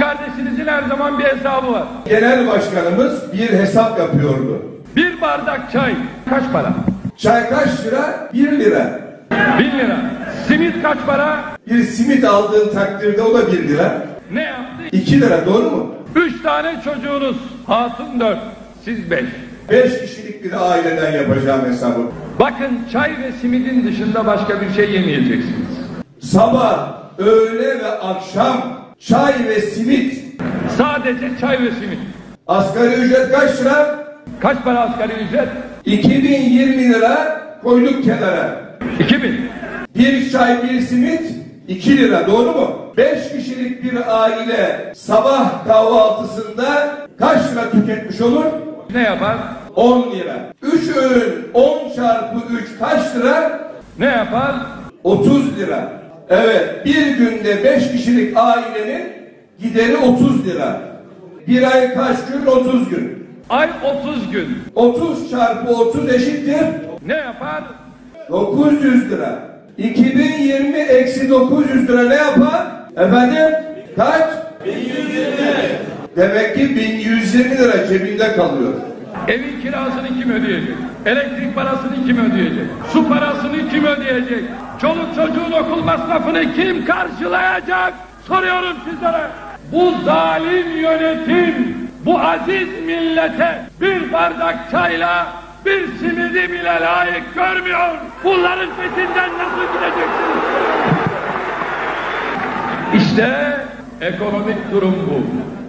kardeşinizin her zaman bir hesabı var. Genel başkanımız bir hesap yapıyordu. Bir bardak çay kaç para? Çay kaç lira? 1 lira. Bin lira. Simit kaç para? Bir simit aldığın takdirde o da 1 lira. Ne yaptı? 2 lira doğru mu? Üç tane çocuğunuz. Hatun dört. Siz beş. 5 kişilik bir aileden yapacağım hesabı. Bakın çay ve simidin dışında başka bir şey yemeyeceksiniz. Sabah, öğle ve akşam çay ve simit. Sadece çay ve simit. Asgari ücret kaç lira? Kaç para asgari ücret? 2020 lira koyduk kenara. 2000. Bir çay bir simit 2 lira doğru mu? 5 kişilik bir aile sabah kahvaltısında kaç lira tüketmiş olur? Ne yapar? 10 lira. 3 öğün 10 çarpı 3 kaç lira? Ne yapar? 30 lira. Evet bir günde 5 kişilik ailenin gideri 30 lira. Bir ay kaç gün? 30 gün. Ay 30 gün. 30 çarpı 30 eşittir Ne yapar? 900 lira. 2020 eksi 900 lira ne yapar? Efendim? Kaç? 1120. Demek ki 1120 lira cebinde kalıyor. Evin kirasını kim ödeyecek? Elektrik parasını kim ödeyecek? Su parasını kim ödeyecek? Çoluk çocuğun okul masrafını kim karşılayacak? Soruyorum sizlere. Bu zalim yönetim bu aziz millete bir bardak çayla bir simidi bile layık görmüyor. Bunların peşinden nasıl gideceksiniz? İşte ekonomik durum bu.